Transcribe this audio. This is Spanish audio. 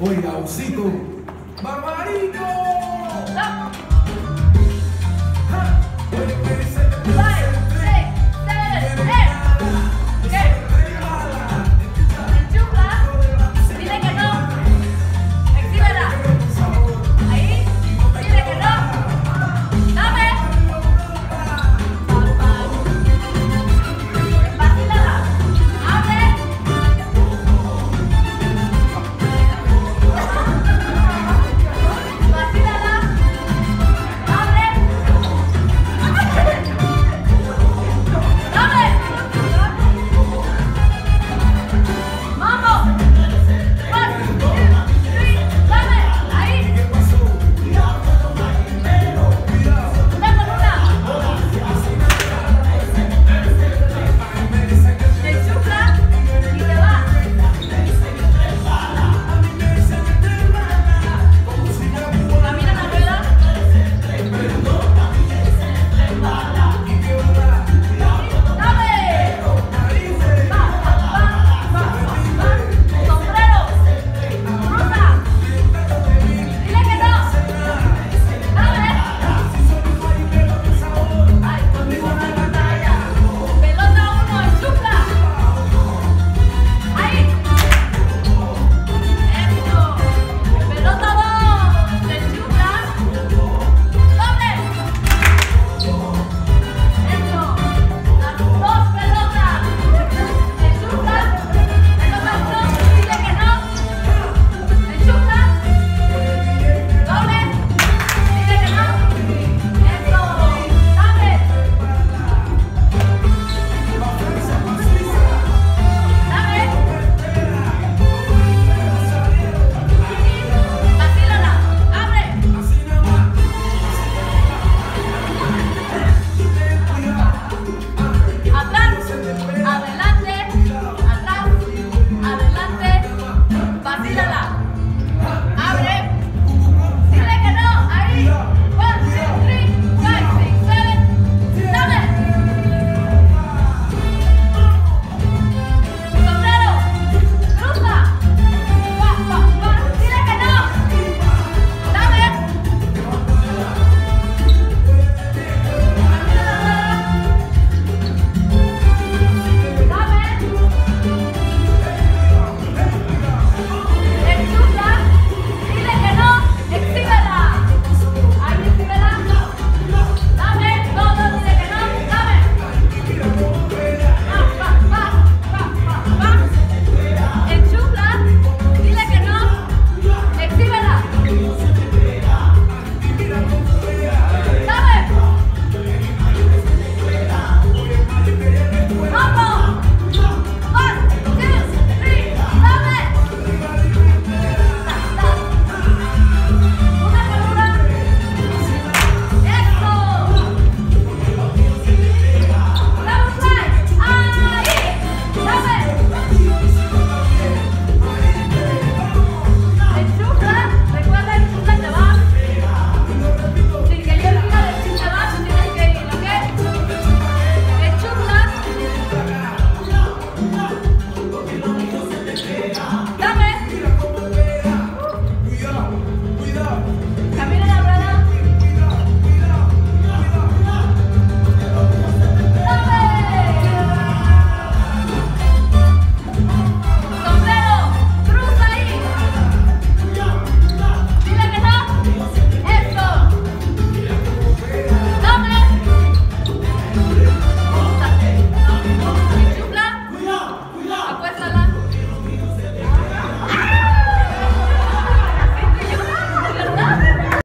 Oiga, Osito. ¡Barbarito!